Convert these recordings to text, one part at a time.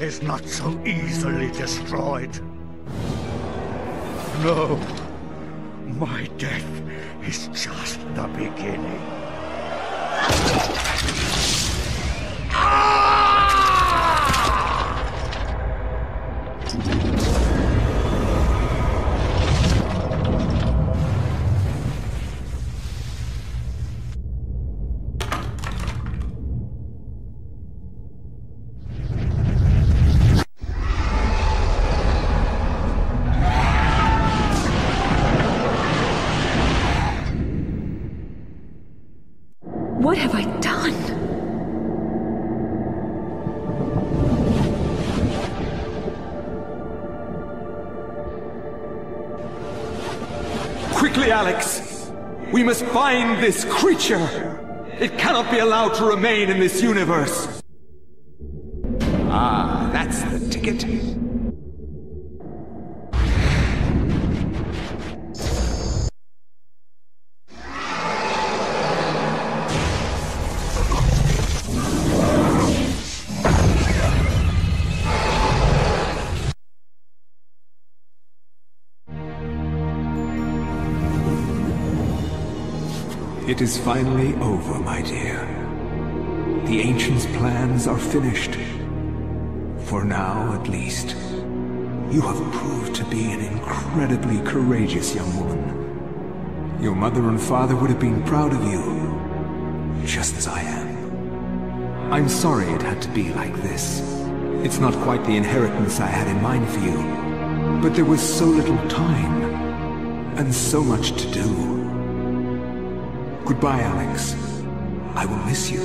is not so easily destroyed. No, my death is just the beginning. What have I done? Quickly, Alex! We must find this creature! It cannot be allowed to remain in this universe! Ah, that's the ticket. It is finally over, my dear. The Ancient's plans are finished. For now, at least. You have proved to be an incredibly courageous young woman. Your mother and father would have been proud of you, just as I am. I'm sorry it had to be like this. It's not quite the inheritance I had in mind for you, but there was so little time, and so much to do. Goodbye, Alex. I will miss you.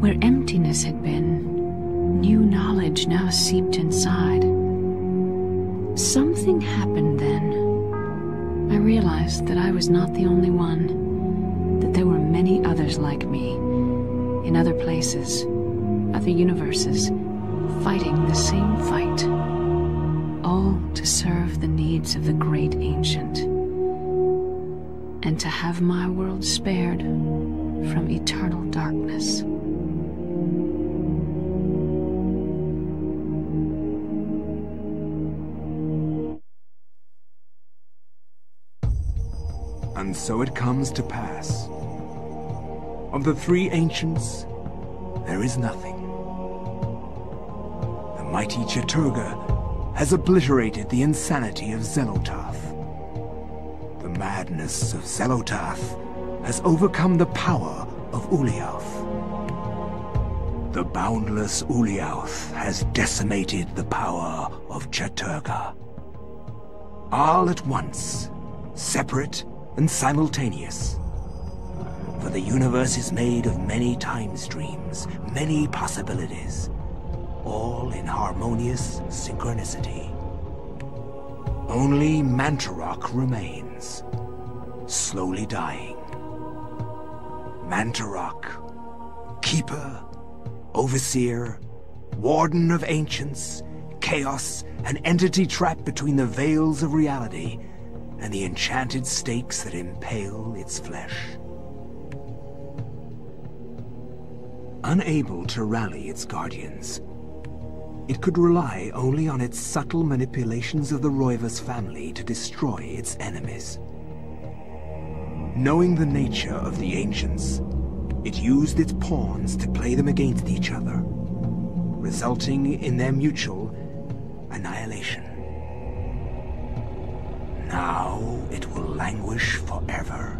Where emptiness had been, new knowledge now seeped inside. Something happened then. I realized that I was not the only one, that there were many others like me, in other places, other universes, fighting the same fight, all to serve the needs of the great ancient, and to have my world spared from eternal darkness. And so it comes to pass. Of the three ancients, there is nothing. Mighty Chattur'gha has obliterated the insanity of Xel'lotath. The madness of Xel'lotath has overcome the power of Ulyaoth. The boundless Ulyaoth has decimated the power of Chattur'gha. All at once, separate and simultaneous. For the universe is made of many time streams, many possibilities, all in harmonious synchronicity. Only Mantorok remains, slowly dying. Mantorok, keeper, overseer, warden of ancients, chaos, an entity trapped between the veils of reality and the enchanted stakes that impale its flesh. Unable to rally its guardians, it could rely only on its subtle manipulations of the Roivas family to destroy its enemies. Knowing the nature of the Ancients, it used its pawns to play them against each other, resulting in their mutual annihilation. Now it will languish forever,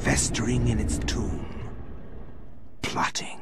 festering in its tomb, plotting.